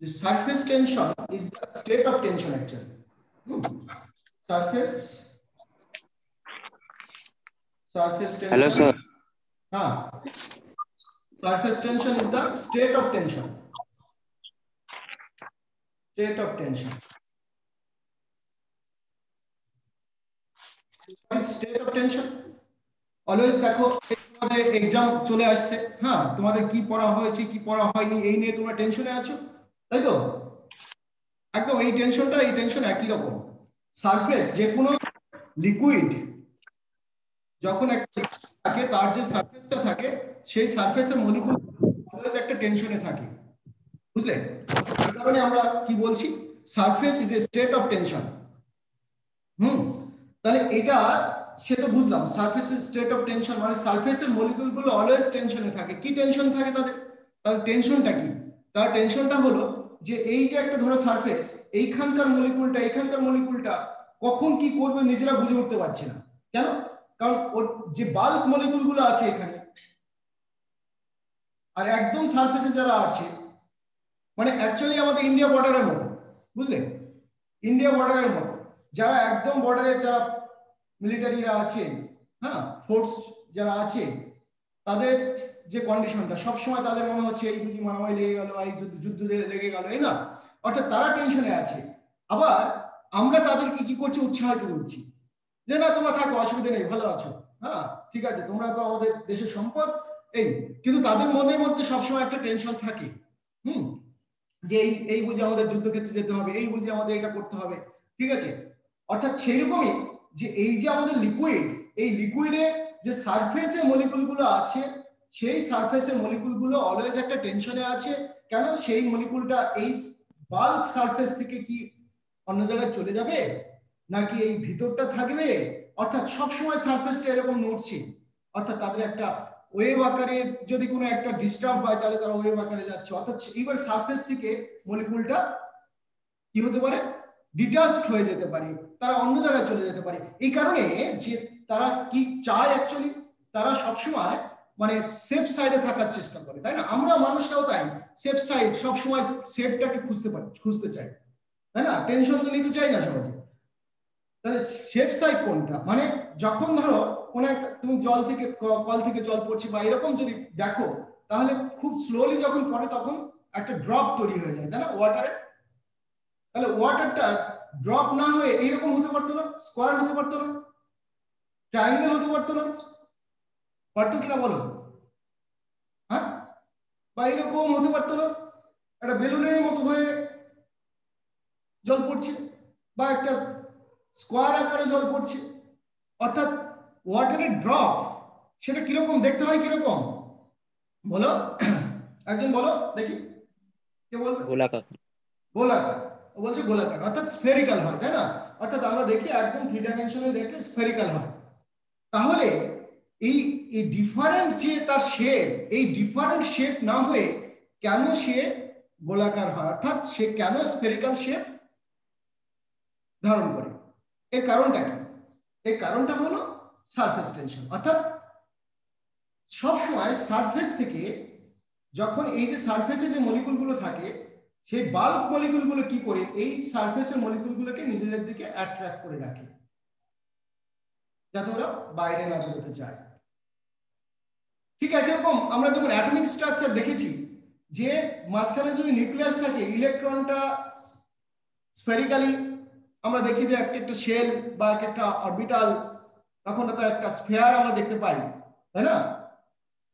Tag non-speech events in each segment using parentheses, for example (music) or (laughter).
the surface tension is the state of tension actually. Hmm. Surface surface tension. Hello, sir. Ah. Surface tension is the state of tension. State of tension. What is state of tension? Always দেখো তোমাদের exam চলে আসছে হ্যাঁ তোমাদের কি পড়া হয়েছে কি পড়া হয়নি এই নিয়ে তোমরা টেনশনে আছো তাই একদম, এই টেনশনটা এই টেনশন একই রকম। সারফেস যে কোনো লিকুইড যখন থাকে, তার যে সারফেসটা থাকে, সেই সারফেসের মলিকুল একটা টেনশনে থাকে। বুঝলে? এই কারণে আমরা কি বলছি? Surface is a state of tension হুম? তাহলে এটা, সে তো বুঝলাম। সারফেসের স্টেট অফ টেনশন মানে সারফেসের মলিকুলগুলো অলওয়েজ টেনশনে থাকে। কি টেনশন থাকে তাদের? তাদের টেনশনটা কি? তার টেনশনটা হলো যে এই যে একটা ধরো সারফেস এইখানকার মলিকুলটা এইখানকার মলিকুলটা কখন কি করবে নিজেরা বুঝে উঠতে পারছে না। কেন? কারণ ওর যে বাল্ক মলিকুলগুলো আছে এখানে, আর একদম সারফেসে যারা আছে মানে অ্যাকচুয়ালি আমাদের ইন্ডিয়া বর্ডারের মতো, বুঝলে? ইন্ডিয়া বর্ডারের মতো, যারা একদম বর্ডারে যারা মিলিটারিরা আছে হ্যাঁ ফোর্স যারা আছে তাদের যে কন্ডিশনটা সবসময় তাদের মনে হচ্ছে এই বুঝি মারামারি লেগে গেল, এই যুদ্ধ যুদ্ধ লেগে গেল, এই না? অর্থাৎ তারা টেনশনে আছে। আবার আমরা তাদেরকে কি করছি? উৎসাহিত করছি। যে না, তোমরা থাকো, অসুবিধা নেই, ভালো আছো। হ্যাঁ ঠিক আছে, তোমরা তো আমাদের দেশের সম্পদ। এই, কিন্তু তাদের মনের মধ্যে সবসময় একটা টেনশন থাকে। হুম? যে এই এই বুঝি আমাদের যুদ্ধক্ষেত্রে যেতে হবে, এই বুঝি আমাদের এটা করতে হবে, ঠিক আছে? অর্থাৎ সেরকমই যে এই যে আমাদের লিকুইড এই লিকুইডের যে সারফেসে মলিকুলগুলো আছে, সেই সারফেসের মলিকুলগুলো অলওয়েজ একটা টেনশনে আছে। কেন? সেই মলিকুলটা এই বাল্ক সারফেস থেকে কি অন্য জায়গায় চলে যাবে? নাকি এই ভিতরটা থাকবে? অর্থাৎ সবসময় সারফেসটা এরকম নড়ছে। অর্থাৎ তাদের একটা ওয়েভ আকারে যদি কোনো একটা ডিস্টার্ব হয়, তাহলে তারা ওয়েভ আকারে যাচ্ছে। অর্থাৎ এইবার সারফেস থেকে মলিকুলটা কি হতে পারে? ডিটাচড হয়ে যেতে পারে, তারা অন্য জায়গায় চলে যেতে পারে। এই কারণে যে তারা কি চায় অ্যাকচুয়ালি তারা সবসময় মানে সেফ সাইডে থাকার চেষ্টা করে, তাই না? আমরা মানুষরাও তাই সেফ সাইড সবসময় সেফটাকে খুঁজতে পারি, খুঁজতে চাই, তাই না? টেনশন তো নিতে চাই না সহজে। তাহলে সেফ সাইড কোনটা? মানে যখন ধরো কোনো একটা, তুমি জল থেকে কল থেকে জল পড়ছে বা এরকম যদি দেখো, তাহলে খুব স্লোলি যখন পড়ে তখন একটা ড্রপ তৈরি হয়ে যায়, তাই না? ওয়াটারে তাহলে ওয়াটারটা ড্রপ না হয়ে এইরকম হতে পারতো না স্কোয়ার হতে পারতো না ট্রায়াঙ্গেল হতে পারতো না। পারতো কিনা বলো? হ্যাঁ? বা এরকম হতে পারতো না একটা বেলুনের মতো হয়ে জল পড়ছে বা একটা স্কোয়ার আকারে জল পড়ছে। অর্থাৎ ওয়াটারের ড্রপ সেটা কীরকম দেখতে হয় কীরকম? বলো? একজন বলো দেখি। কে বলবে? গোলাকার। গোলাকার। ও বলছে গোলাকার, অর্থাৎ স্ফেরিক্যাল হয়, তাই না? অর্থাৎ আমরা দেখি একদম থ্রি ডাইমেনশনে দেখলে স্ফেরিক্যাল হয়। তাহলে এই এই ডিফারেন্ট যে তার শেপ এই ডিফারেন্ট শেপ না হয়ে কেন সে গোলাকার হয়? অর্থাৎ সে কেন স্ফেরিক্যাল শেপ ধারণ করে? এর কারণটা কি? এর কারণটা হলো সারফেস টেনশন অর্থাৎ সবসময় সারফেস থেকে যখন এই যে সারফেসে যে মলিকুলগুলো থাকে সেই বাল্ক মলিকুলগুলো কি করে? এই সারফেসের মলিকুলগুলোকে নিজেদের দিকে অ্যাট্রাক্ট করে রাখে। যাতে ওরা বাইরে না বেরোতে চায়। ঠিক একরকম আমরা যখন অ্যাটমিক স্ট্রাকচার দেখেছি, যে মাঝখানে যদি নিউক্লিয়াস থাকে ইলেকট্রনটা স্পেরিক্যালি আমরা দেখি যে একটা একটা শেল বা একটা অরবিটাল তখন তার একটা স্ফেয়ার আমরা দেখতে পাই, তাই না?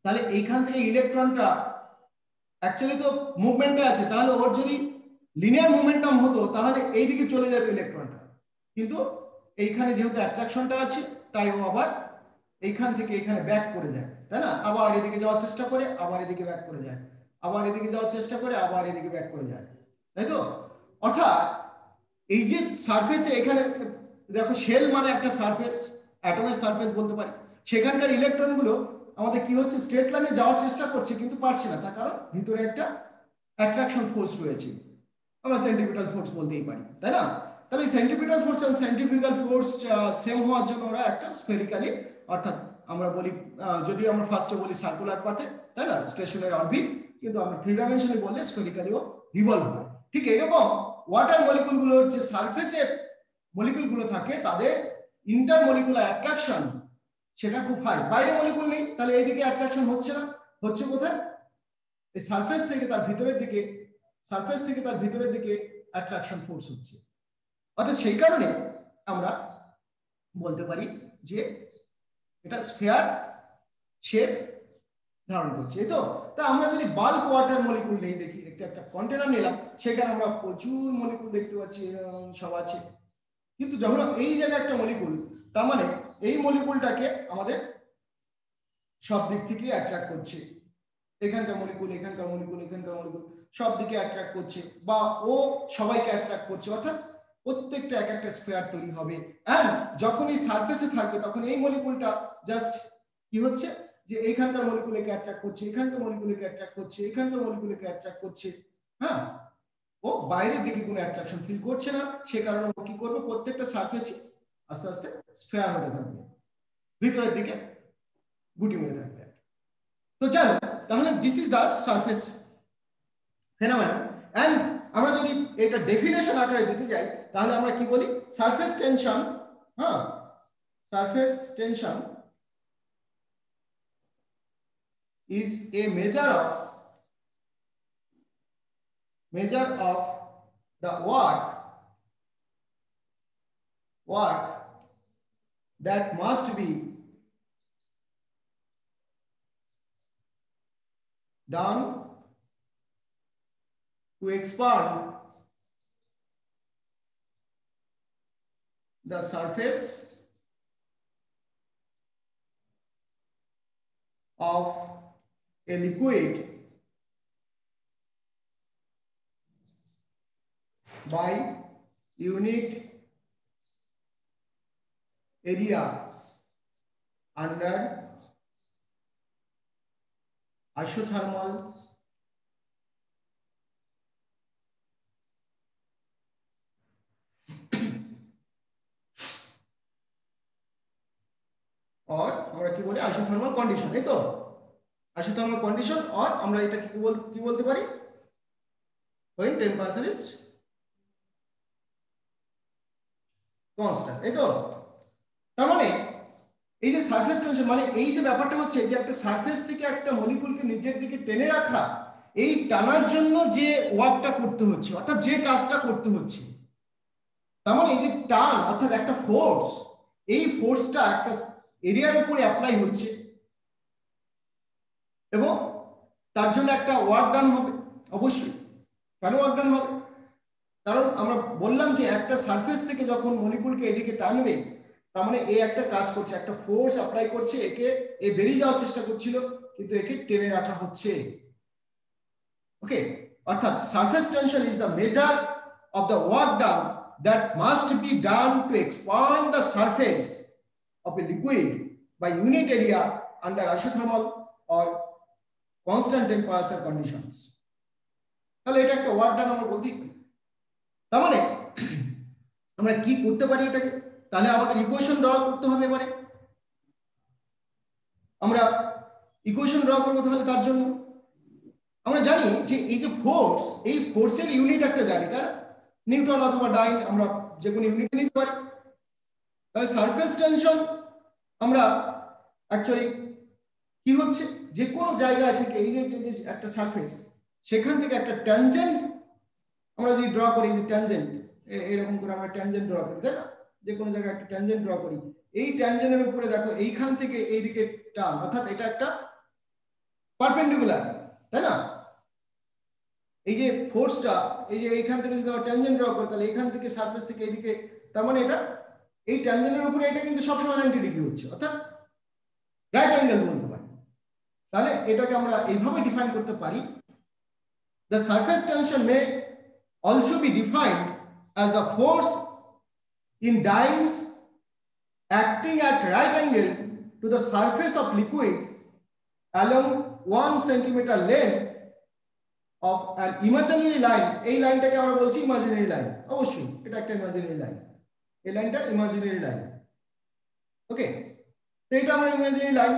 তাহলে এইখান থেকে ইলেকট্রনটা অ্যাকচুয়ালি তো মুভমেন্টটা আছে, তাহলে ওর যদি লিনিয়ার মুভমেন্টাম হতো, তাহলে এই দিকে চলে যেত ইলেকট্রনটা কিন্তু এইখানে যেহেতু অ্যাট্রাকশনটা আছে, তাই ও আবার এইখান থেকে এখানে ব্যাক করে যায়, তাই না? আবার এদিকে যাওয়ার চেষ্টা করে, আবার এদিকে ব্যাক করে যায়। আবার এদিকে যাওয়ার চেষ্টা করে, আবার এদিকে ব্যাক করে যায়। তাই তো? অর্থাৎ এই যে সারফেসে এখানে, দেখো শেল মানে একটা সারফেস অ্যাটমের সারফেস বলতে পারি। সেখানকার ইলেকট্রনগুলো আমাদের কি হচ্ছে? স্ট্রেট লাইনে যাওয়ার চেষ্টা করছে, কিন্তু পারছে না। তার কারণ ভিতরে একটা অ্যাট্রাকশন ফোর্স রয়েছে। আমরা সেন্টিপিটাল ফোর্স বলতেই পারি, তাই না? তাহলে centripetal force and centrifugal force same হওয়ার জন্য ওরা একটা স্ফেরিক্যালি অর্থাৎ আমরা বলি যদি আমরা ফার্স্টে বলি সার্কুলার পাথে তাই না? স্টেশনের অরবিট কিন্তু আমরা থ্রি ডাইমেনশনে বললে স্ফেরিক্যালিও রিভলভ হয়। ঠিক এরকম ওয়াটার মলিকুলগুলোর যে সারফেসে মলিকুলগুলো থাকে, তাদের ইন্টার মলিকুলার অ্যাট্রাকশন সেটা খুব হাই বাইরে মলিকুল নেই, তাহলে এইদিকে অ্যাট্রাকশন হচ্ছে না। হচ্ছে কোথায়? এই সারফেস থেকে তার ভিতরের দিকে সারফেস থেকে তার ভিতরের দিকে অ্যাট্রাকশন ফোর্স হচ্ছে। অর্থাৎ সেই কারণে আমরা বলতে পারি যে এটা স্ফেয়ার শেপ ধারণ করছে, এই তো? তা আমরা যদি বাল্ক ওয়াটার মলিকুল নেই, দেখি, একটা একটা কন্টেনার নিলাম, সেখানে আমরা প্রচুর মলিকুল দেখতে পাচ্ছি সব আছে। কিন্তু যখন এই জায়গায় একটা মলিকুল তার মানে এই মলিকুলটাকে আমাদের সব দিক থেকে অ্যাট্রাক্ট করছে। এখানকার মলিকুল এখানকার মলিকুল এখানকার মলিকুল সব দিকে অ্যাট্রাক্ট করছে বা ও সবাইকে অ্যাট্রাক্ট করছে। অর্থাৎ প্রত্যেকটা এক একটা স্পেয়ার তৈরি হবে। অ্যান্ড যখন এই সার্ফেসে থাকবে, তখন এই মলিকুলটা জাস্ট কি হচ্ছে? যে এইখানকার মলিকুলকে অ্যাট্রাক্ট করছে, এখানকার মলিকুলকে অ্যাট্রাক্ট করছে, এখানকার মলিকুলকে অ্যাট্রাক্ট করছে। হ্যাঁ? ও বাইরের দিকে কোনো অ্যাট্রাকশন ফিল করছে না। সে কারণে ও কি করবে? প্রত্যেকটা সার্ফেসই আস্তে আস্তে স্পেয়ার হতে থাকবে। ভিতরের দিকে গুটি মেরে থাকবে। তো যাই হোক, তাহলে this is the surface phenomenon and আমরা যদি এটা ডেফিনেশন আকারে দিতে যাই, তাহলে আমরা কি বলি? সারফেস টেনশন হ্যাঁ? Surface tension is a measure of measure of the work work that must be done to expand the surface of a liquid by unit area under, isothermal और আমরা কি বলি? আইসোথার্মাল কন্ডিশন এই তো? Isothermal condition আর আমরা এটা কি বল, কি বলতে পারি? when temperature is constant এই তো? তার মানে এই যে সারফেস টেনশন মানে এই যে ব্যাপারটা হচ্ছে যে একটা সারফেস থেকে একটা মলিকুলকে নিজের দিকে টেনে রাখা, এই টানার জন্য যে ওয়ার্কটা করতে হচ্ছে, অর্থাৎ যে কাজটা করতে হচ্ছে, তার মানে এই যে টান, অর্থাৎ একটা ফোর্স এই ফোর্সটা একটা এরিয়ার উপরে অ্যাপ্লাই হচ্ছে এবং তার জন্য একটা ওয়ার্ক ডান হবে, অবশ্যই। কেন ওয়ার্ক ডান হবে? কারণ আমরা বললাম যে একটা সারফেস থেকে যখন মলিকুলকে এদিকে টানবে তার মানে এ একটা কাজ করছে, একটা ফোর্স অ্যাপ্লাই করছে, একে, এ বেরিয়ে যাওয়ার চেষ্টা করছিল, কিন্তু একে টেনে রাখা হচ্ছে। ওকে অর্থাৎ surface tension is the measure of the work done that must be done to expand the surface of a liquid by unit area under isothermal or constant temperature conditions. তাহলে এটা একটা ওয়ার্ক ডান আমরা বলতেই তার মানে আমরা কি করতে পারি এটাকে? তাহলে আমাদের ইকুয়েশন ড্র করতে হবে এবারে। আমরা ইকুয়েশন ড্র করব তাহলে তার জন্য। আমরা জানি যে এই যে ফোর্স এই ফোর্সের ইউনিট একটা জানি তার নিউটন অথবা ডাইন আমরা যে কোনো ইউনিট নিতে পারি। তাহলে সারফেস টেনশন আমরা অ্যাকচুয়ালি কি হচ্ছে? যে কোনো জায়গা থেকে এই যে যে একটা সারফেস সেখান থেকে একটা ট্যানজেন্ট আমরা যদি ড্র করি, যে ট্যানজেন্ট এরকম করে আমরা ট্যানজেন্ট ড্র করি, তাই না? যে কোনো জায়গায় একটা ট্যানজেন্ট ড্র করি। এই ট্যানজেন্টের উপরে দেখো, এইখান থেকে এইদিকে টান, অর্থাৎ এটা একটা পারপেন্ডিকুলার তাই না? এই যে ফোর্সটা এই যে এইখান থেকে যদি আমরা ট্যানজেন্ট ড্র করি, তাহলে এইখান থেকে সারফেস থেকে এইদিকে, তার মানে এটা, এই ট্যানজেন্টের উপরে এটা কিন্তু সবসময় নাইনটি ডিগ্রি হচ্ছে, অর্থাৎ রাইট অ্যাঙ্গেল বলতে পারি। তাহলে এটাকে আমরা এইভাবে ডিফাইন করতে পারি the surface tension may also be defined as the force in dynes acting at right angle to the surface of liquid along one centimetre length of an imaginary line এই লাইনটাকে আমরা বলছি ইমাজিনারি লাইন অবশ্যই, এটা একটা imaginary line এই লাইনটা imaginary line ওকে তো এটা আমরা imaginary line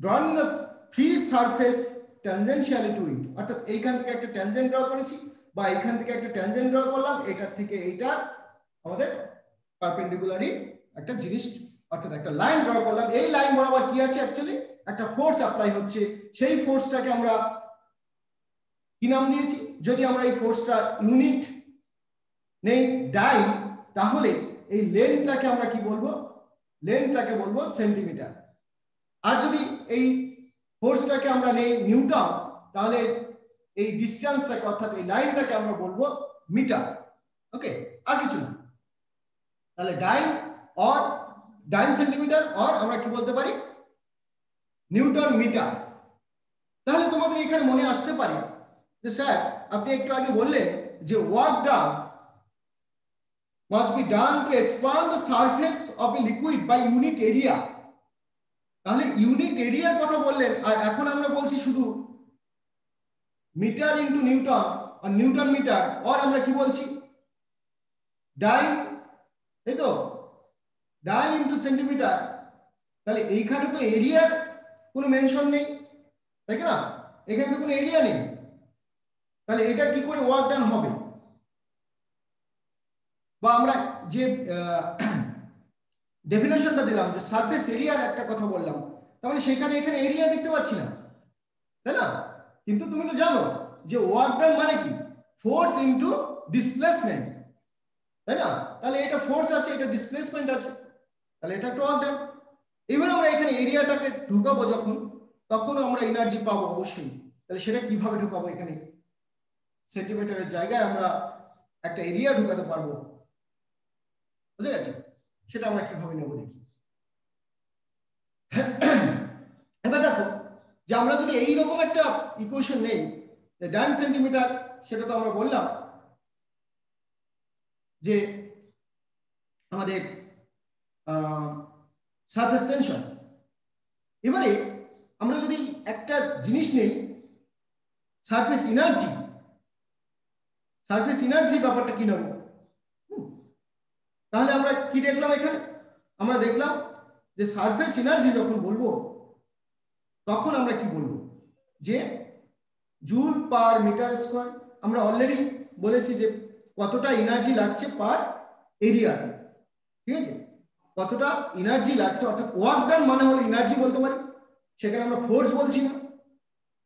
drawing the free surface tangentially to it অর্থাৎ এইখান থেকে একটা ট্যানজেন্ট ড্র করেছি, বা এইখান থেকে একটা ট্যানজেন্ট ড্র করলাম, এটার থেকে এইটা আমাদের পারপেন্ডিকুলারই একটা জিনিস, অর্থাৎ একটা লাইন ড্র করলাম। এই লাইন বরাবর কি আছে অ্যাকচুয়ালি একটা ফোর্স অ্যাপ্লাই হচ্ছে। সেই ফোর্সটাকে আমরা কি নাম দিয়েছি? যদি আমরা এই ফোর্সটা ইউনিট নেই ডাইন তাহলে এই লেন্থটাকে আমরা কি বলব? লেন্থটাকে বলব সেন্টিমিটার আর যদি এই ফোর্সটাকে আমরা নেই নিউটন, তাহলে এই ডিস্টেন্সটাকে অর্থাৎ এই লাইনটাকে আমরা বলব মিটার ওকে আর কিছু না। তাহলে dyne or dyne centimetre or আমরা কি বলতে পারি? Newton metre. তাহলে তোমাদের এখানে মনে আসতে পারে যে স্যার, আপনি একটু আগে বললেন যে work done must be done to expand the surface of a liquid by unit area তাহলে ইউনিট এরিয়ার কথা বললেন, আর এখন আমরা বলছি শুধু মিটার ইন্টু নিউটন, আর নিউটন মিটার আর আমরা কি বলছি? ডাইন এই তো? ডাইন ইন্টু সেন্টিমিটার তাহলে এইখানে তো এরিয়ার কোনো মেনশন নেই, তাই না? এখানে তো কোনো এরিয়া নেই। তাহলে এটা কি করে ওয়ার্ক ডান হবে? বা আমরা যে ডেফিনেশনটা (clears throat) দিলাম, যে সারফেস এরিয়ার একটা কথা বললাম তাহলে সেখানে এখানে এরিয়া দেখতে পাচ্ছি না। তাই না? কিন্তু তুমি তো জানো যে ওয়ার্ক ডান মানে কি? ফোর্স ইনটু ডিসপ্লেসমেন্ট তাই না? তাহলে এটা ফোর্স আছে, এটা ডিসপ্লেসমেন্ট আছে। তাহলে এটা একটা ডান এবার আমরা এখানে এরিয়াটাকে ঢুকাবো যখন, তখন আমরা এনার্জি পাবো অবশ্যই। তাহলে সেটা কীভাবে ঢুকাবো এখানে? সেন্টিমিটারের জায়গায় আমরা একটা এরিয়া ঢুকাতে পারব। বুঝে গেছে? সেটা আমরা কীভাবে নেব দেখি। এবার দেখো, যে আমরা যদি এইরকম একটা ইকুয়েশন নেই ডান সেন্টিমিটার সেটা তো আমরা বললাম যে আমাদের সারফেস টেনশন এবারে আমরা যদি একটা জিনিস নেই সারফেস এনার্জি সারফেস এনার্জি ব্যাপারটা কি নেব? তাহলে আমরা কি দেখলাম এখানে? আমরা দেখলাম যে সারফেস এনার্জি যখন বলব, তখন আমরা কি বলব? যে জুল পার মিটার স্কোয়ার আমরা অলরেডি বলেছি যে কতটা এনার্জি লাগছে পার এরিয়াতে ঠিক আছে? কতটা এনার্জি লাগছে? অর্থাৎ ওয়ার্ক ডান মানে হলো এনার্জি বলতে পারি। সেখানে আমরা ফোর্স বলছি না।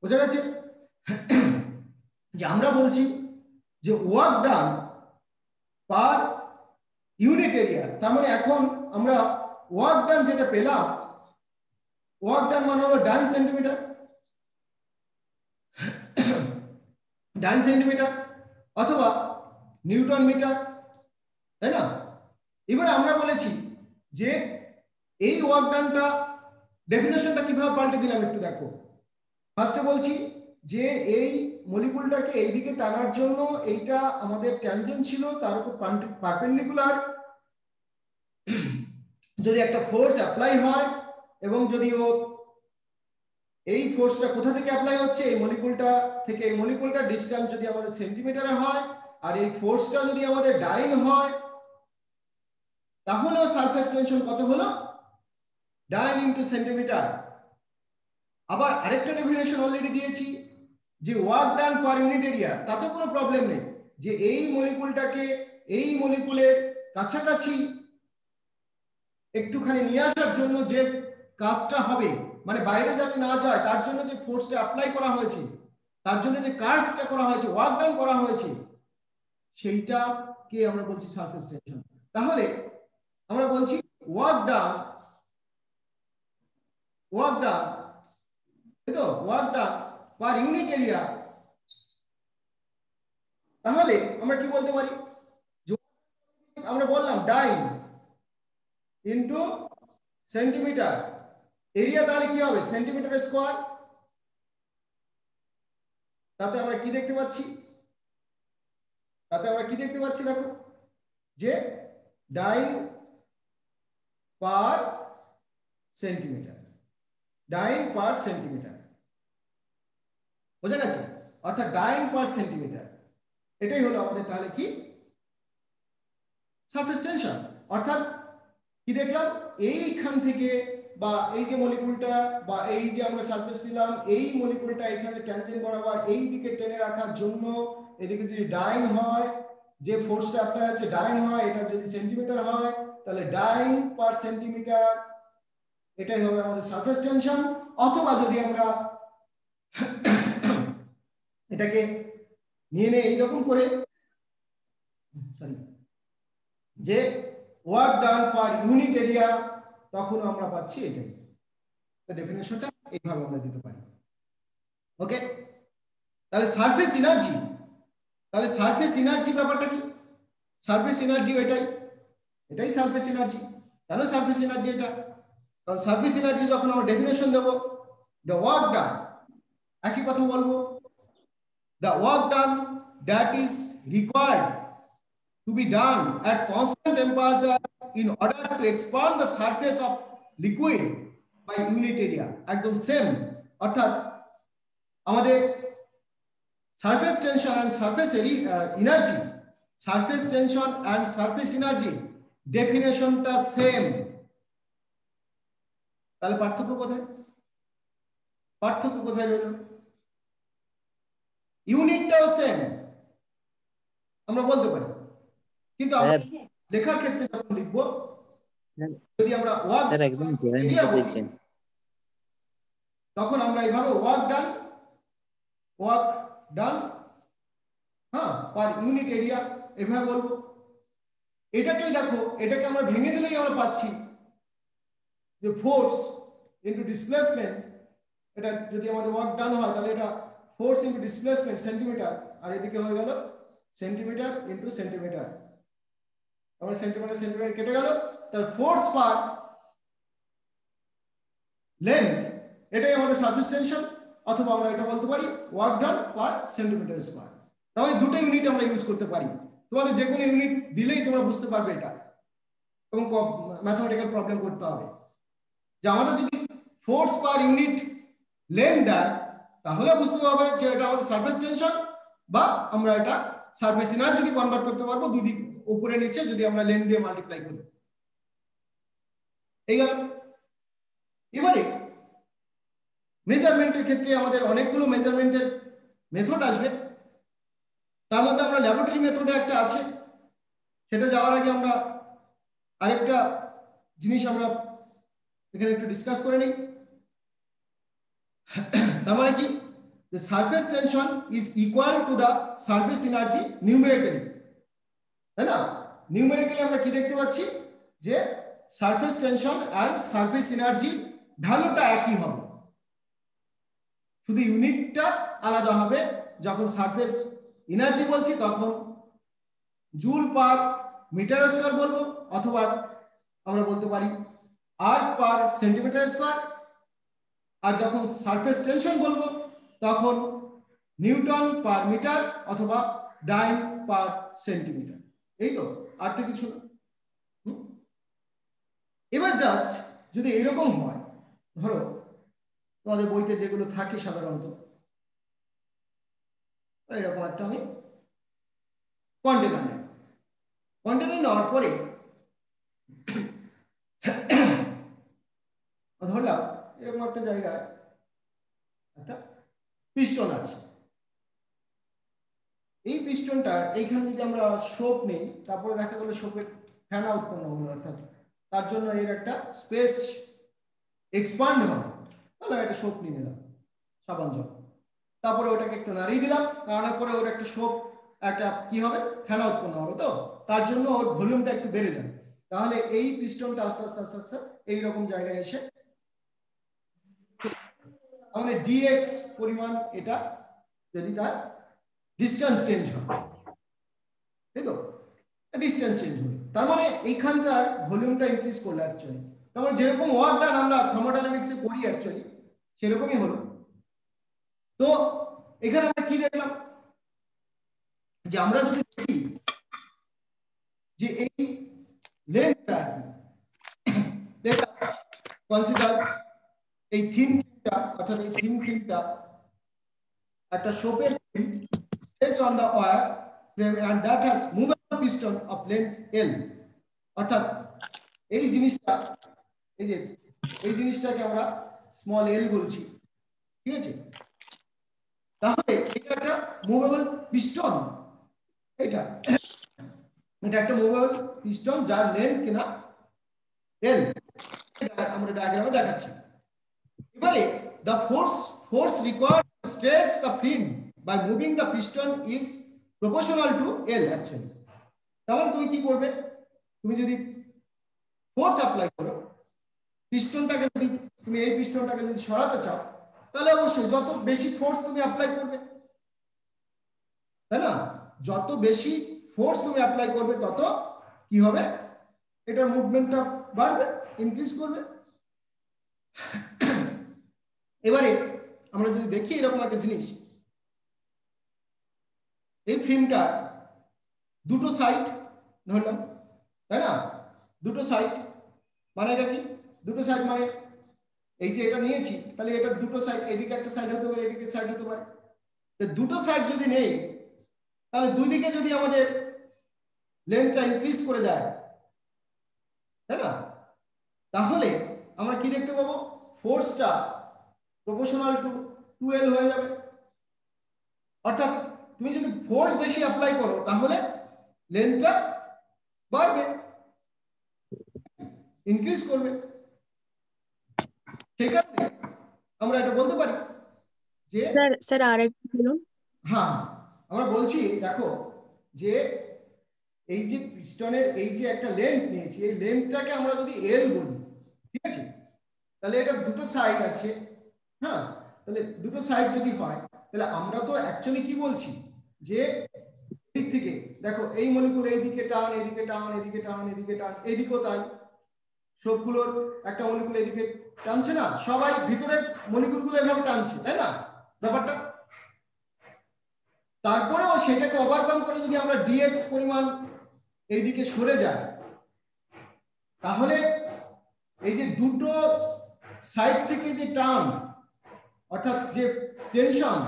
বোঝা গেছে? যে আমরা বলছি যে work done per unit area তার মানে এখন আমরা ওয়ার্ক ডান যেটা পেলাম ওয়ার্ক ডান মানে হলো ডান সেন্টিমিটার ডান সেন্টিমিটার অথবা নিউটন মিটার, তাই না? এবার আমরা বলেছি যে এই ওয়ার্ক ডানটা ডেফিনেশনটা কীভাবে পাল্টে দিলাম একটু দেখো। ফার্স্টে বলছি যে এই মলিকুলটাকে এইদিকে টানার জন্য এইটা আমাদের ট্যানজেন্ট ছিল, তার উপর পারপেন্ডিকুলার যদি একটা ফোর্স অ্যাপ্লাই হয় এবং যদি ও এই ফোর্সটা কোথা থেকে অ্যাপ্লাই হচ্ছে, এই মলিকুলটা থেকে, এই মলিকুলটার ডিস্টেন্স যদি আমাদের সেন্টিমিটারে হয় আর এই ফোর্সটা যদি আমাদের ডাইন হয়, তাহলেও সারফেস টেনশন কত হলো? ডাইন ইন্টু সেন্টিমিটার আবার আরেকটা ডেফিনেশন অলরেডি দিয়েছি, যে work done per unit area তাতে কোনো প্রবলেম নেই। যে এই মলিকুলটাকে এই মলিকুলের কাছাকাছি একটুখানি নিয়ে আসার জন্য যে কাজটা হবে মানে বাইরে যাতে না যায়, তার জন্য যে ফোর্সটা অ্যাপ্লাই করা হয়েছে, তার জন্য যে কাজটা করা হয়েছে ওয়ার্ক ডান করা হয়েছে সেইটাকে আমরা বলছি সারফেস টেনশন তাহলে আমরা বলছি ওয়ার্ক ডান ওয়ার্ক ডান তো work done per unit area তাহলে আমরা কি বলতে পারি? আমরা বললাম ডাইন ইন্টু সেন্টিমিটার এরিয়া তাহলে কি হবে? সেন্টিমিটার স্কোয়ার তাতে আমরা কি দেখতে পাচ্ছি? তাতে আমরা কি দেখতে পাচ্ছি দেখো? যে ডাইন পার সেন্টিমিটার, ডাইন পার সেন্টিমিটার। বোঝা গেছে? অর্থাৎ ডাইন পার সেন্টিমিটার, এটাই হলো আমাদের তাহলে কি? সারফেস টেনশন অর্থাৎ কি দেখলাম? এইখান থেকে বা এই যে মলিকুলটা বা এই যে আমরা সারফেস নিলাম, এই মলিকুলটা এখানে ট্যানজেন্ট বরাবর এই দিকে টেনে রাখার জন্য এদিকে যদি ডাইন হয়, যে ফোর্সটা অ্যাপ্লাই আছে ডাইন হয়, এটা যদি সেন্টিমিটার হয়, তাহলে ডাইন পার সেন্টিমিটার এটাই হবে আমাদের সারফেস টেনশন অথবা যদি আমরা এটাকে নিয়ে নিয়ে এইরকম করে সরি যে work done per unit area তখন আমরা পাচ্ছি এটাই তো ডেফিনেশনটা এইভাবে আমরা দিতে পারি। ওকে তাহলে সারফেস এনার্জি তাহলে সারফেস এনার্জি ব্যাপারটা কি? সারফেস এনার্জি এটাই। এটাই সারফেস এনার্জি কেন সারফেস এনার্জি এটা? কারণ সারফেস এনার্জি যখন আমরা ডেফিনেশন দেবো দ্য ওয়ার্ক ডান একই কথা বলব the work done that is required to be done at constant temperature in order to expand the surface of liquid by unit area, একদম সেম অর্থাৎ আমাদের surface tension surface energy surface tension and surface energy ডেফিনেশনটা same তাহলে পার্থক্য কোথায়? পার্থক্য কোথায় রইল? ইউনিটটাও same আমরা বলতে পারি। কিন্তু আমরা লেখার ক্ষেত্রে যখন লিখব যদি আমরা ওয়ার্ক একদম তখন আমরা এইভাবে ওয়ার্ক ডান ওয়ার্ক ডান হ্যাঁ পার ইউনিট এরিয়া এভাবে বলব। এটাকেই দেখো, এটাকে আমরা ভেঙে দিলেই আমরা পাচ্ছি। যে ফোর্স ইন্টু ডিসপ্লেসমেন্ট এটা যদি আমাদের ওয়ার্ক ডান হয়, তাহলে এটা ফোর্স ইন্টু ডিসপ্লেসমেন্ট সেন্টিমিটার আর এদিকে হয়ে গেল সেন্টিমিটার ইন্টু সেন্টিমিটার আমার সেন্টিমিটার সেন্টিমিটার কেটে গেল। তার ফোর্স পার লেন্থ এটাই আমাদের সার্ফেস টেনশন অথবা আমরা এটা বলতে পারি work done per centimetre square তাহলে দুটো ইউনিট আমরা ইউজ করতে পারি। তোমাদের যে কোনো ইউনিট দিলেই তোমরা বুঝতে পারবে এটা। এবং ম্যাথমেটিক্যাল প্রবলেম করতে হবে। যে আমাদের যদি ফোর্স পার ইউনিট লেন্থ দেয়, তাহলে বুঝতে পারবে যে এটা আমাদের সার্ফেস টেনশন বা আমরা এটা সার্ফেস এনার্জিকে কনভার্ট করতে পারব দুই দিক উপরে নিচে যদি আমরা লেন দিয়ে মাল্টিপ্লাই করি। এই গেল। এবারে মেজারমেন্টের ক্ষেত্রে আমাদের অনেকগুলো মেজারমেন্টের মেথড আসবে। তার মধ্যে আমরা ল্যাবরেটরি মেথডে একটা আছে। সেটা যাওয়ার আগে আমরা আরেকটা জিনিস আমরা এখানে একটু ডিসকাস করে নিই। তার মানে কি? The surface tension is equal to the surface energy numerically তাই না? নিউমেরিক্যালি আমরা কি দেখতে পাচ্ছি? যে সারফেস টেনশন আর সারফেস এনার্জি ভ্যালুটা একই হবে। শুধু ইউনিটটা আলাদা হবে। যখন সারফেস এনার্জি বলছি, তখন জুল পার মিটার স্কোয়ার বলব, অথবা আমরা বলতে পারি আর পার সেন্টিমিটার স্কোয়ার আর যখন সারফেস টেনশন বলব, তখন নিউটন পার মিটার অথবা ডাইন পার সেন্টিমিটার এই তো, আর তো কিছু এবার জাস্ট যদি এরকম হয়, ধরো তোমাদের বইতে যেগুলো থাকে সাধারণত। এরকম একটা আমি কন্টেনার নেব কন্টেনার নেওয়ার পরে (coughs) ধরলাম, এরকম একটা জায়গায় একটা পিস্টন আছে। এই পিস্টনটার এইখানে যদি আমরা সোপ নেই, তারপরে দেখা গেলো সোপের ফেনা উৎপন্ন হলো অর্থাৎ তার জন্য এর একটা স্পেস এক্সপান্ড হবে। তাহলে একটা সোপ নিয়ে নিলাম, সাবান জল। তারপরে ওটাকে একটু নাড়িয়ে দিলাম, নাড়ানোর পরে ওর একটা সোপ একটা কি হবে? ফেনা উৎপন্ন হবে তো? তার জন্য ওর ভলিউমটা একটু বেড়ে যাবে। তাহলে এই পিস্টনটা আস্তে আস্তে আস্তে আস্তে এইরকম জায়গায় এসে তাহলে ডিএক্স পরিমাণ এটা যদি তার ডিস্টেন্স চেঞ্জ হয়, তাই তো? ডিস্টেন্স চেঞ্জ হবে। তার মানে এইখানকার ভলিউমটা ইনক্রিজ করল অ্যাকচুয়ালি তার মানে যেরকম ওয়ার্ক ডান, আমরা থার্মোডাইনামিক্সে করি অ্যাকচুয়ালি সেরকমই হলো। তো এখানে আমরা কি দেখলাম? যে আমরা যদি দেখি যে এই লেন্থটা কনসিডার এই থিন ফিল্মটা অর্থাৎ এই থিন ফিল্মটা একটা সোপের space on the wire frame and that has movable piston of length L অর্থাৎ এই জিনিসটা এই যে, এই জিনিসটাকে আমরা স্মল এল বলছি, ঠিক আছে? তাহলে এটা একটা মুভেবল পিস্টন এটা এটা একটা মুভেবল পিস্টন যার লেন্থ কিনা এল আমরা ডায়াগ্রামে দেখাচ্ছি। এবারে the force force to stress the fin by moving the piston is proportional to L, actually তাহলে তুমি কি করবে? তুমি যদি ফোর্স অ্যাপ্লাই করো পিস্টনটাকে যদি তুমি এই পিস্টনটাকে যদি সরাতে চাও, তাহলে অবশ্যই যত বেশি ফোর্স তুমি অ্যাপ্লাই করবে, তাই না? যত বেশি ফোর্স তুমি অ্যাপ্লাই করবে, তত কি হবে? এটার মুভমেন্টটা বাড়বে ইনক্রিজ করবে। এবারে আমরা যদি দেখি এরকম একটা জিনিস, এই ফিল্মটা দুটো সাইড ধরলাম, তাই না? দুটো সাইড মানে এটা কি? দুটো সাইড মানে এই যে এটা নিয়েছি, তাহলে এটা দুটো সাইড এদিকে একটা সাইড হতে পারে, এদিকে সাইড হতে পারে। দুটো সাইড যদি নেই, তাহলে দুই দিকে যদি আমাদের লেন্থটা ইনক্রিজ করে যায়, তাই না? তাহলে আমরা কি দেখতে পাবো? ফোর্সটা প্রপোর্শনাল টু টু এল হয়ে যাবে। অর্থাৎ তুমি যদি ফোর্স বেশি অ্যাপ্লাই করো, তাহলে লেন্থটা বাড়বে। ইনক্রিজ করবে। সেই কারণে আমরা এটা বলতে পারি? যে স্যার স্যার আর একটু বলুন। হ্যাঁ আমরা বলছি দেখো যে এই যে পিস্টনের এই যে একটা লেন্থ নিয়েছি এই লেন্থটাকে আমরা যদি এল বলি ঠিক আছে? তাহলে এটা দুটো সাইড আছে হ্যাঁ? তাহলে দুটো সাইড যদি হয় তাহলে আমরা তো অ্যাকচুয়ালি কি বলছি? যে দিক থেকে দেখো এই মলিকুল এইদিকে টান এদিকে টান এদিকে টান এদিকে টান এদিকেও তাই সবগুলোর একটা মলিকুল এদিকে টানছে না? সবাই ভিতরের মলিকুলগুলো এভাবে টানছে, তাই না? ব্যাপারটা? তারপরেও সেটাকে ওভারকাম করে যদি আমরা ডিএক্স পরিমাণ এইদিকে সরে যায় তাহলে এই যে দুটো সাইড থেকে যে টান, অর্থাৎ যে টেনশন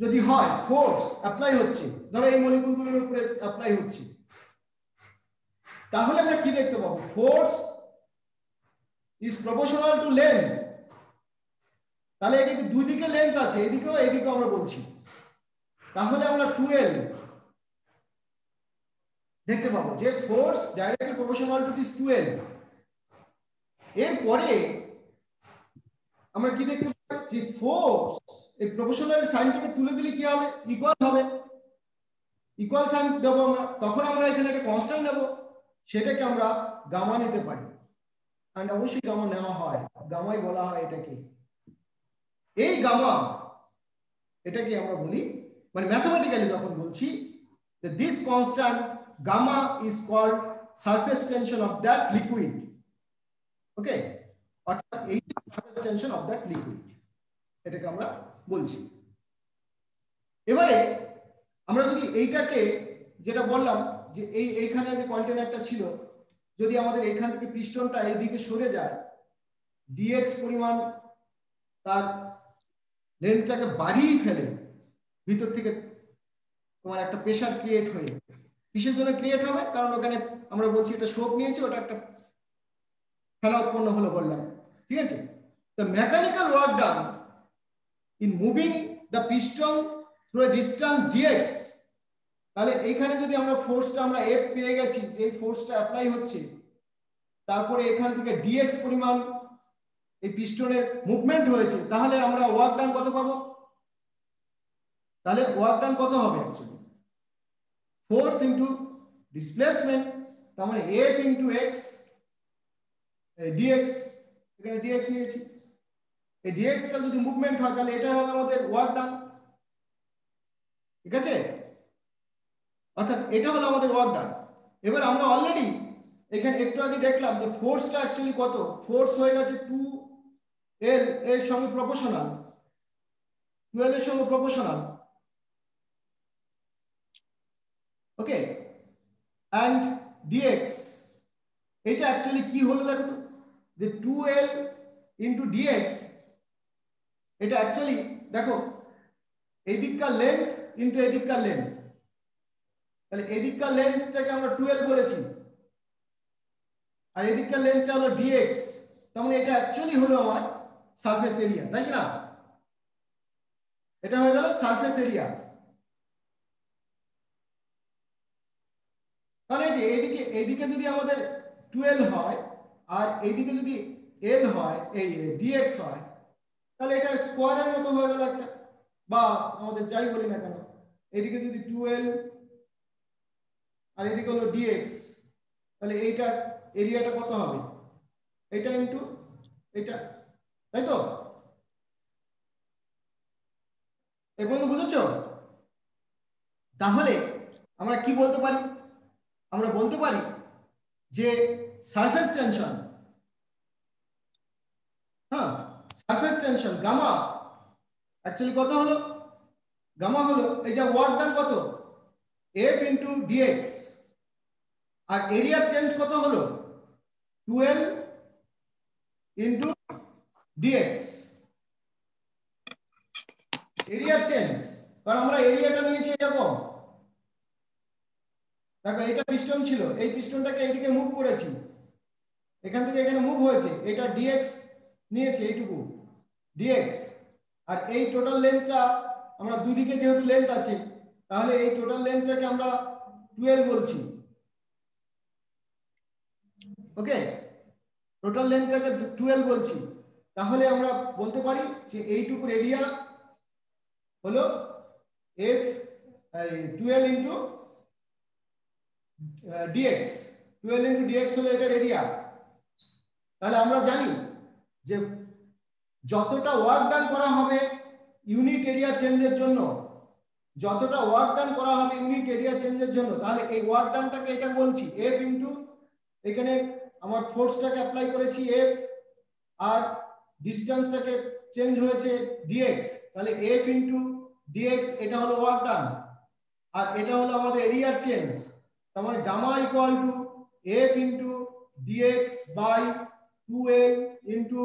যদি হয় ফোর্স অ্যাপ্লাই হচ্ছে। ধরো এই মলিকুলগুলোর উপরে অ্যাপ্লাই হচ্ছে। তাহলে আমরা কি দেখতে পাবো? Force is proportional to length তাহলে এদিকে দুই দিকে লেন্থ আছে, এদিকেও এদিকেও আমরা বলছি। তাহলে আমরা টুয়েলভ দেখতে পাবো যে force directly proportional to this twelve এরপরে আমরা কি দেখতে পাচ্ছি? ফোর্স এই প্রপোর্শনাল সাইনটাকে তুলে দিলে কি হবে? ইকুয়াল হবে। ইকুয়াল সাইন দেবো আমরা। তখন আমরা এখানে একটা কনস্ট্যান্ট নেব। সেটাকে আমরা গামা নিতে পারি। অ্যান্ড অবশ্যই গামা নেওয়া হয়। গামাই বলা হয় এটাকে। এই গামা, এটাকে আমরা বলি মানে ম্যাথমেটিক্যালি যখন বলছি this constant gamma is called surface tension of that liquid okay অর্থাৎ এই surface tension of that liquid এটাকে আমরা বলছি। এবারে আমরা যদি এইটাকে, যেটা বললাম, যে এই, এইখানে যে কন্টেনারটা ছিল যদি আমাদের এখান থেকে পিস্টনটা এইদিকে সরে যায় ডিএক্স পরিমাণ তার লেন্থটাকে বাড়িয়ে ফেলে, ভিতর থেকে তোমার একটা প্রেশার ক্রিয়েট হয়ে কিসের জন্য ক্রিয়েট হবে? কারণ ওখানে আমরা বলছি এটা শোক নিয়েছি, ওটা একটা ফেলা উৎপন্ন হলো বললাম। ঠিক আছে? The mechanical work done in moving the piston through a distance dx তাহলে এইখানে যদি আমরা ফোর্সটা আমরা এফ পেয়ে গেছি, যে ফোর্সটা অ্যাপ্লাই হচ্ছে, তারপরে এখান থেকে ডিএক্স পরিমাণ এই পিস্টনের মুভমেন্ট হয়েছে তাহলে আমরা ওয়ার্ক ডান কত পাবো? তাহলে ওয়ার্ক ডান কত হবে অ্যাকচুয়ালি ফোর্স ইন্টু ডিসপ্লেসমেন্ট তার মানে এফ ইন্টু এক্স ডিএক্স এখানে ডিএক্স নিয়েছি। এই ডিএক্সটা যদি মুভমেন্ট হয়, তাহলে এটা হবে আমাদের ওয়ার্ক ডান ঠিক আছে? অর্থাৎ এটা হলো আমাদের ওয়ার্ক ডান এবার আমরা অলরেডি এখানে একটু আগে দেখলাম যে ফোর্সটা অ্যাকচুয়ালি কত? ফোর্স হয়ে গেছে টু এল এর সঙ্গে প্রপোর্শনাল টুয়েলভ এর সঙ্গে প্রপোর্শনাল ওকে অ্যান্ড ডিএক্স এটা অ্যাকচুয়ালি কি হলো দেখো তো? যে টু এল ইন্টু ডিএক্স এটা অ্যাকচুয়ালি দেখো, এই দিককার লেন্থ ইন্টু এই দিককার লেন্থ তাহলে এদিককার লেন্থটাকে আমরা টুয়েলভ বলেছি। আর এদিককার লেন্থটা হলো ডিএক্স তার মানে এটা অ্যাকচুয়ালি হলো আমার সারফেস এরিয়া তাই কি না? এটা হয়ে গেল সারফেস এরিয়া তাহলে এইদিকে এইদিকে যদি আমাদের টুয়েলভ হয়, আর এইদিকে যদি এল হয়, এই ডিএক্স হয়, তাহলে এটা স্কোয়ারের মতো হয়ে গেল একটা। বা আমাদের যাই বলি না কেন, এদিকে যদি টুয়েলভ আর এদিকে হলো ডিএক্স তাহলে এইটার এরিয়াটা কত হবে? এটা ইন্টু এটা, তাই তো? এ বুঝেছ? তাহলে আমরা কি বলতে পারি? আমরা বলতে পারি যে সারফেস টেনশন হ্যাঁ সারফেস টেনশন গামা অ্যাকচুয়ালি কত হলো? গামা হলো, এই যে ওয়ার্ক ডান কত? এফ ইন্টু ডিএক্স আর এরিয়া চেঞ্জ কত হলো? Twelve into dx area change কারণ আমরা এরিয়াটা নিয়েছি এরকম। দেখো এটা পিস্টন ছিল। এই পিস্টনটাকে এইদিকে মুভ করেছি। এখান থেকে এখানে মুভ হয়েছে। এটা ডিএক্স নিয়েছে এইটুকু। ডিএক্স আর এই টোটাল লেন্থটা আমরা দুদিকে যেহেতু লেন্থ আছে, তাহলে এই টোটাল লেন্থটাকে আমরা টুয়েলভ বলছি। ওকে টোটাল লেন্থটাকে টুয়েলভ বলছি। তাহলে আমরা বলতে পারি যে এইটুকুর এরিয়া হলো F twelve into dx twelve into dx হলো এটার এরিয়া তাহলে আমরা জানি যে যতটা ওয়ার্ক ডান করা হবে ইউনিট এরিয়া চেঞ্জের জন্য, যতটা ওয়ার্ক ডান করা হবে ইউনিট এরিয়া চেঞ্জের জন্য, তাহলে এই ওয়ার্ক ডানটাকে এটা বলছি এফ ইন্টু এখানে আমার ফোর্সটাকে অ্যাপ্লাই করেছি এফ আর ডিস্টেন্সটাকে চেঞ্জ হয়েছে ডিএক্স তাহলে এফ ইন্টু ডিএক্স এটা হলো ওয়ার্ক ডান আর এটা হলো আমাদের এরিয়ার চেঞ্জ তার মানে gamma equal to F into dx by two L into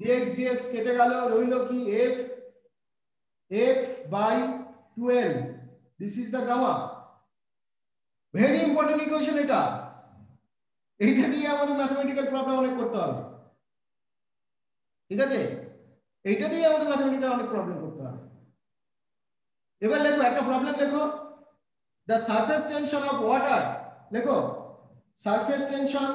dx dx কেটে গেল, রইল কি F F by twelve this is the gamma very important equation এটা। এইটা দিয়ে আমাদের ম্যাথমেটিক্যাল প্রবলেম অনেক করতে হবে। ঠিক আছে? এইটা দিয়ে আমাদের ম্যাথমেটিক্যাল অনেক প্রবলেম করতে হবে। এবার লেখো, একটা প্রবলেম লেখো। The surface tension of water লেখো। Surface tension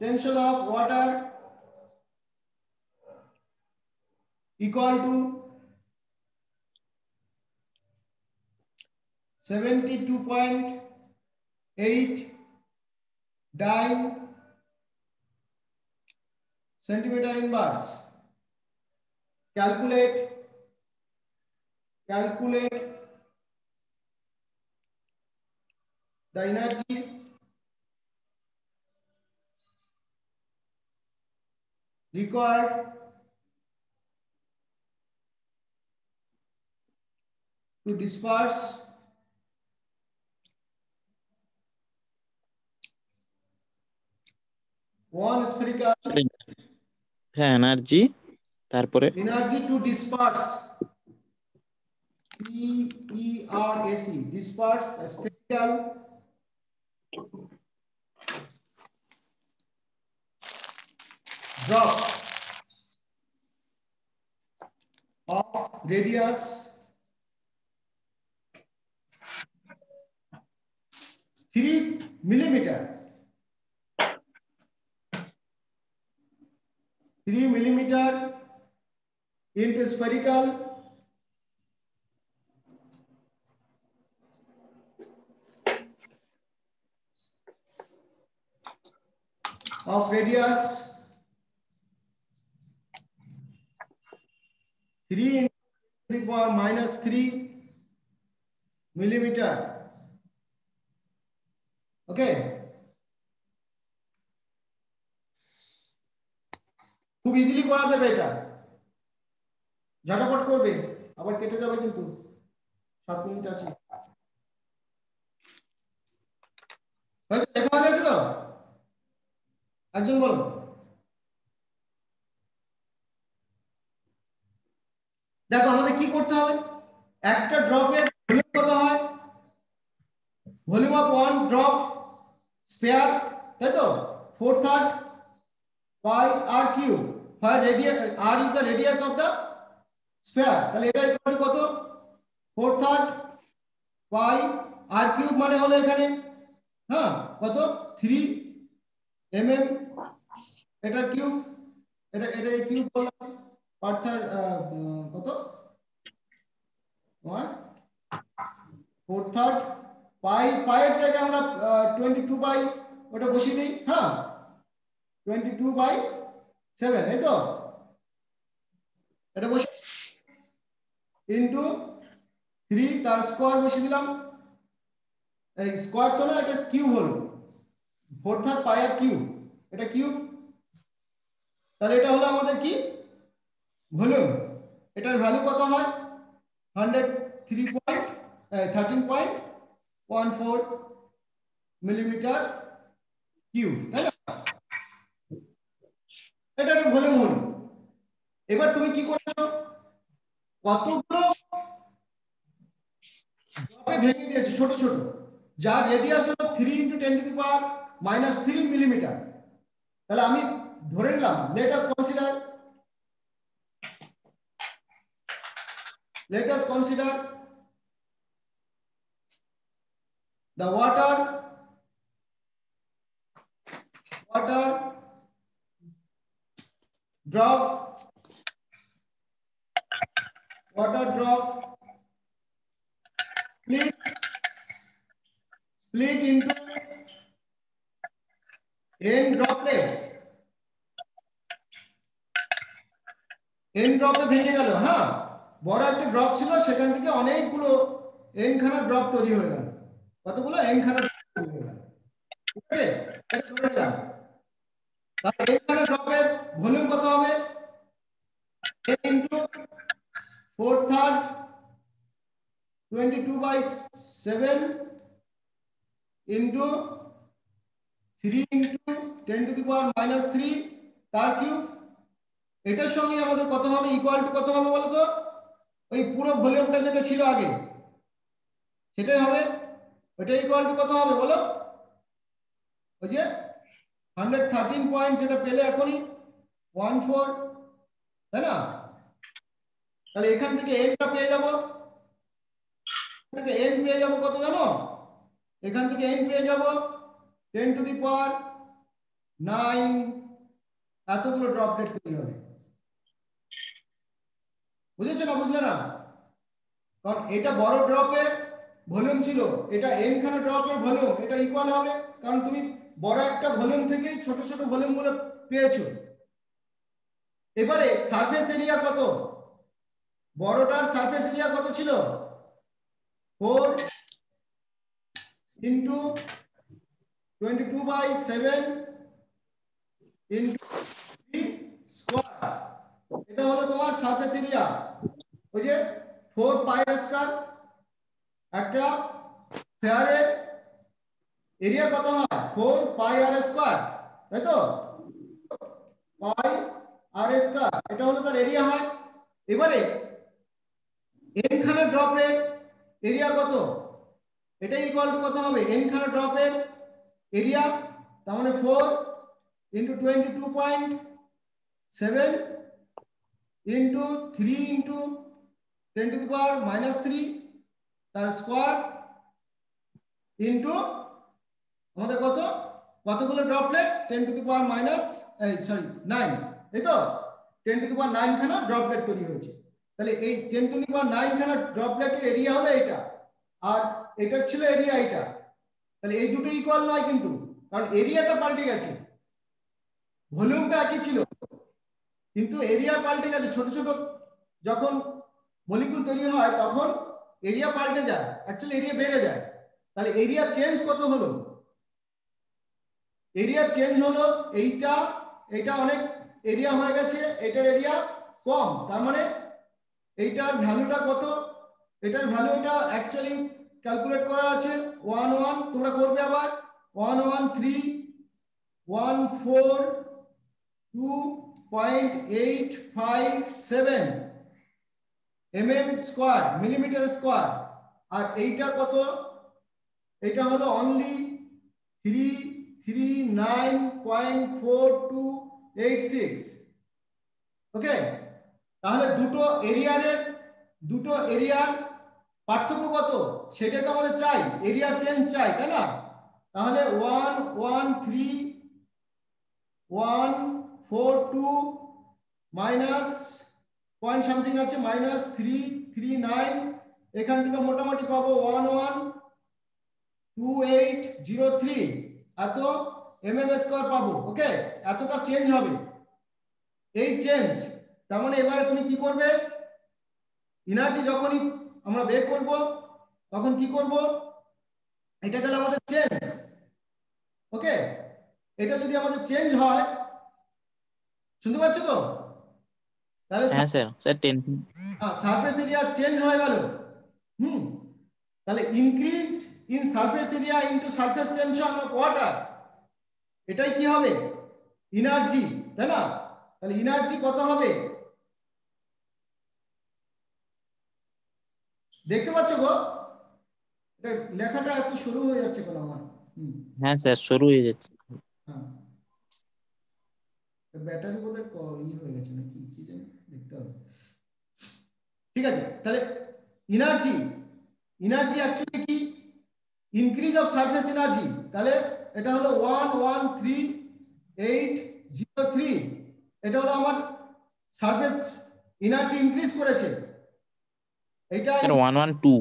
tension of water equal to 72.8 dyne centimeter inverse calculate calculate the energy required to disperse one spherical হ্যাঁ এনার্জি তারপরে energy to disperse P E R A C disperse a spherical drop of radius 3 millimeter 3 millimeter into spherical of radius 3 into the power minus 3 millimeter. Okay. খুব easily করা যাবে এটা। ঝটাপট করবে, আবার কেটে যাবে কিন্তু। সাত মিনিট আছে। দেখা হয়ে গেছে তো? একজন বলো দেখো, আমাদের কি করতে হবে? একটা ড্রপের ভলিউম কত হয়? Volume of one drop sphere তাই তো? Four third pi R cube হয় radius R is the radius of the sphere তাহলে এটা ইকুয়াল টু কত? Four third pi R cube মানে হলো এখানে হ্যাঁ কত? থ্রি এম এম এটা কিউব এটা এটা কিউব বললাম। থার্ড কত? ওয়ান ফোর থার্ড পাই পাইয়ের জায়গায় আমরা টোয়েন্টি টু বাই ওটা বসিয়ে দিই হ্যাঁ। টোয়েন্টি টু বাই সেভেন, এই তো? এটা বসে ইন্টু থ্রি তার স্কোয়ার বসিয়ে দিলাম। এই স্কোয়ার তো না, এটা কিউব হলো। ফোর থার্ড আর কিউব এটা কিউব তাহলে এটা হলো আমাদের কি? ভলিউম। এটার ভ্যালু কত হয়? Hundred three point thirteen point one four millimetre cube তাই না? এটা একটা হলো এবার তুমি কি করছ? কতগুলো ভেঙে দিয়েছ, ছোট ছোট। যার রেডিয়াস হলো three into ten to the power minus three millimetre তাহলে আমি ধরে নিলাম let consider let us the water water drop. Water drop. Split. Split into n droplets. N ড্রপে ভেঙে গেল হ্যাঁ? বড় একটা ড্রপ ছিল, সেখান থেকে অনেকগুলো এন খানা ড্রপ তৈরি হয়ে গেল। কতগুলো? এন খানা ঠিক আছে? 4 third 22 by 7 into 3 into 10 to the power minus 3 তার কিউব এটার সঙ্গে আমাদের কত হবে? ইকুয়াল টু কত হবে বলো তো ওই পুরো ভলিউমটা যেটা ছিল আগে, সেটাই হবে। ওইটা ইকুয়াল টু কত হবে বলো? ওই যে হান্ড্রেড থার্টিন পয়েন্ট যেটা পেলে এখনই ওয়ান ফোর তাই না? তাহলে এখান থেকে এনটা পেয়ে যাব। থেকে এন পেয়ে যাব কত জানো? এখান থেকে এন পেয়ে যাব ten to the power nine এতগুলো ড্রপ ড্রপলেট তৈরি হবে। বুঝেছ না বুঝলে না? কারণ এটা বড় ড্রপের ভলিউম ছিল। এটা এন খানা ড্রপের ভলিউম এটা ইকুয়াল হবে। কারণ তুমি বড় একটা ভলিউম থেকে ছোট ছোট ভলিউমগুলো পেয়েছ। এবারে সারফেস এরিয়া কত? বড়টার সারফেস এরিয়া কত ছিল? Four into twenty two by seven into square এটা হলো তোমার সারফেস এরিয়া ওই যে ফোর পাই স্কয়ার একটা ফেয়ারের এরিয়া কত হয়? ফোর পাই আর স্কয়ার তাই তো? পাই আর স্কয়ার এটা হলো তার এরিয়া হয়। এবারে এন খানা ড্রপের এরিয়া কত? এটা ইকুয়াল টু কত হবে? এন খানা ড্রপের এরিয়া তার মানে four into twenty two point seven into three into ten to power minus three তার স্কোয়ার ইন্টু আমাদের কত? কতগুলো droplet ten to the power minus sorry nine এই তো? Ten to the power nine খানা ড্রপলেট তৈরি হয়েছে। তাহলে এই ten to the power nine খানা ড্রপলেটের এরিয়া হবে এটা আর এটা ছিল এরিয়া এটা তাহলে এই দুটো ইকুয়াল নয় কিন্তু, কারণ এরিয়াটা পাল্টে গেছে। ভলিউমটা একই ছিল। কিন্তু এরিয়া পাল্টে গেছে। ছোট ছোট যখন মলিকুল তৈরি হয়, তখন এরিয়া পাল্টে যায়। অ্যাকচুয়ালি এরিয়া বেড়ে যায়। তাহলে এরিয়া চেঞ্জ কত হলো? এরিয়া চেঞ্জ হলো এইটা। এটা অনেক এরিয়া হয়ে গেছে। এটার এরিয়া কম। তার মানে এইটার ভ্যালুটা কত? এটার ভ্যালুটা অ্যাকচুয়ালি ক্যালকুলেট করা আছে। ওয়ান ওয়ান তোমরা করবে আবার। One one three one four two point eight five seven M M square millimetre square আর এইটা কত? এটা হলো only three three nine point four two eight six okay তাহলে দুটো এরিয়ারের দুটো এরিয়ার পার্থক্য কত? সেটা তো আমাদের চাই। এরিয়া চেঞ্জ চাই, তাই না? তাহলে one one three one four two minus point something আছে মাইনাস থ্রি থ্রি নাইন এখান থেকে মোটামুটি পাবো one one two eight zero three এত এম এম স্কোয়ার পাবো ওকে এতটা চেঞ্জ হবে। এই চেঞ্জ তার মানে এবারে তুমি কি করবে? এনার্জি যখনই আমরা বের করব তখন কি করব? এটা গেলে আমাদের চেঞ্জ ওকে এটা যদি আমাদের চেঞ্জ হয় শুনতে পাচ্ছ তো? তাহলে হ্যাঁ sir sir ten surface area change হয়ে গেল। হুম? তাহলে increase in surface area into surface tension of water এটাই কি হবে? এনার্জি তাই না? তাহলে এনার্জি কত হবে? দেখতে পাচ্ছ গো? এটা লেখাটা এত শুরু হয়ে যাচ্ছে কেন আমার? হ্যাঁ স্যার শুরু হয়ে যাচ্ছে। হ্যাঁ। ব্যাটারি বোধহয় ক- ই হয়ে গেছে নাকি? কি জানি দেখতে হবে। ঠিক আছে তাহলে এনার্জি এনার্জি অ্যাকচুয়ালি কি? ইনক্রিজ অফ সারফেস এনার্জি তাহলে এটা হলো one one three eight zero three এটা হলো আমার সারফেস এনার্জি ইনক্রিজ করেছে। এটা sir one one two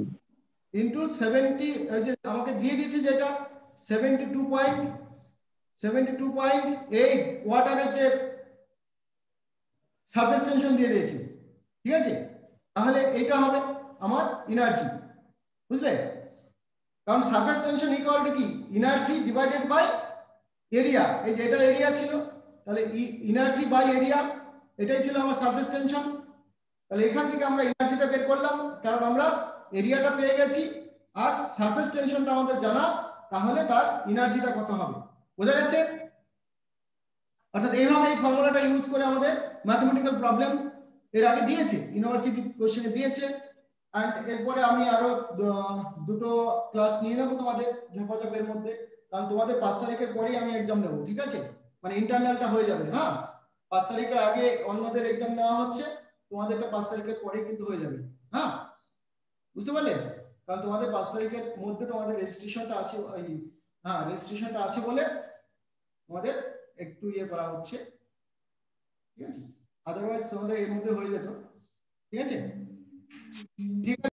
into seventy যে আমাকে দিয়ে দিয়েছে যেটা seventy two point seventy two point eight ওয়াটারের যে সারফেস টেনশন দিয়ে দিয়েছে। ঠিক আছে? তাহলে এটা হবে আমার এনার্জি বুঝলে? কারণ সারফেস টেনশন ইকুয়াল টু কি? এনার্জি ডিভাইডেড বাই এরিয়া এই যে এটা এরিয়া ছিল তাহলে এনার্জি বাই এরিয়া এটাই ছিল আমার সারফেস টেনশন তাহলে এখান থেকে আমরা এনার্জিটা বের করলাম, কারণ আমরা এরিয়াটা পেয়ে গেছি। আর সারফেস টেনশনটা আমাদের জানা, তাহলে তার এনার্জিটা কত হবে? বোঝা গেছে? অর্থাৎ এইভাবে এই ফর্মুলাটা ইউজ করে আমাদের ম্যাথমেটিক্যাল প্রবলেম এর আগে দিয়েছে ইউনিভার্সিটি কোশ্চেনে দিয়েছে। অ্যান্ড এরপরে আমি আরও দুটো ক্লাস নিয়ে নেব তোমাদের ঝপাঝপের মধ্যে। কারণ তোমাদের পাঁচ তারিখের পরেই আমি এক্সাম নেব, ঠিক আছে? মানে ইন্টারনালটা হয়ে যাবে হ্যাঁ? পাঁচ তারিখের আগে অন্যদের এক্সাম নেওয়া হচ্ছে। তোমাদেরটা পাঁচ তারিখের পরে কিন্তু হয়ে যাবে। হ্যাঁ? বুঝতে পারলে? কারণ তোমাদের পাঁচ তারিখের মধ্যে তোমাদের রেজিস্ট্রেশনটা আছে, ওই হ্যাঁ রেজিস্ট্রেশনটা আছে বলে তোমাদের একটু ইয়ে করা হচ্ছে। ঠিক আছে? আদারওয়াইজ তোমাদের এর মধ্যে হয়ে যেত। ঠিক আছে? ঠিক আছে?